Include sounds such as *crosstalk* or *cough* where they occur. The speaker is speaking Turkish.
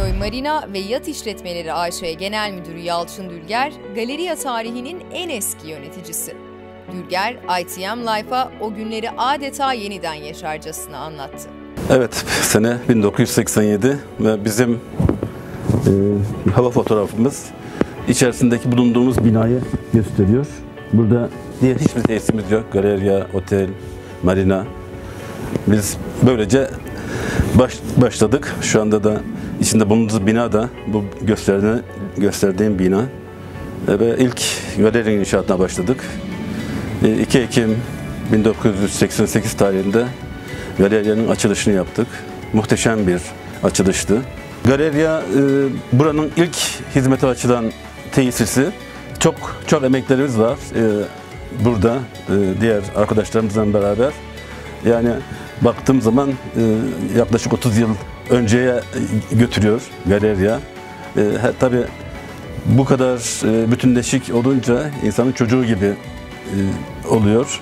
Marina ve Yat İşletmeleri AŞ Genel Müdürü Yalçın Dülger, galeriya tarihinin en eski yöneticisi. Dülger, ITM Life'a o günleri adeta yeniden yaşarcasına anlattı. Evet, *laughs* sene 1987 ve bizim e, hava fotoğrafımız içerisindeki bulunduğumuz binayı gösteriyor. Burada diğer hiçbir tesisimiz yok. Galeriya, otel, marina. Biz böylece baş, başladık. Şu anda da içinde bulunduğumuz bina da bu gösterdiğim, gösterdiğim bina. E, Ve ilk galerinin inşaatına başladık. E, 2 Ekim 1988 tarihinde galeriyanın açılışını yaptık. Muhteşem bir açılıştı. Galeriya e, buranın ilk hizmete açılan tesisi. Çok çok emeklerimiz var e, burada e, diğer arkadaşlarımızla beraber. Yani baktığım zaman e, yaklaşık 30 yıl önceye götürüyor galeriya. E, tabii bu kadar e, bütünleşik olunca insanın çocuğu gibi e, oluyor.